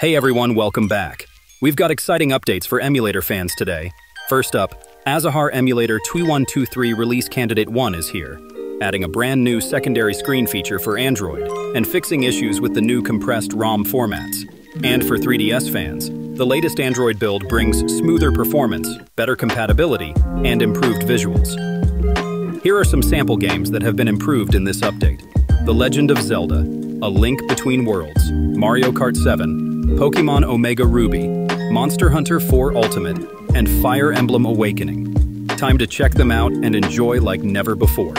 Hey everyone, welcome back. We've got exciting updates for emulator fans today. First up, Azahar Emulator 2123 Release Candidate 1 is here, adding a brand new secondary screen feature for Android and fixing issues with the new compressed ROM formats. And for 3DS fans, the latest Android build brings smoother performance, better compatibility, and improved visuals. Here are some sample games that have been improved in this update. The Legend of Zelda, A Link Between Worlds, Mario Kart 7, Pokemon Omega Ruby, Monster Hunter 4 Ultimate, and Fire Emblem Awakening. Time to check them out and enjoy like never before.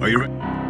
Are you ready?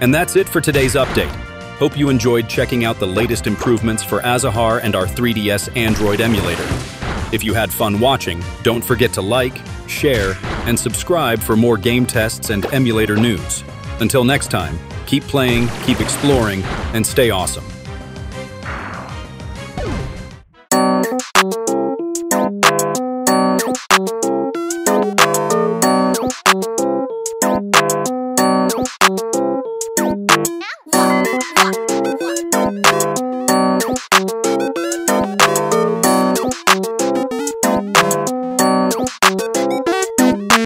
And that's it for today's update. Hope you enjoyed checking out the latest improvements for Azahar and our 3DS Android emulator. If you had fun watching, don't forget to like, share, and subscribe for more game tests and emulator news. Until next time, keep playing, keep exploring, and stay awesome.